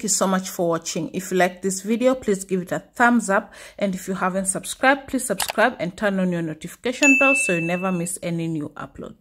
thank you so much for watching. If you like this video please give it a thumbs up. And if you haven't subscribed please subscribe and turn on your notification bell so you never miss any new uploads.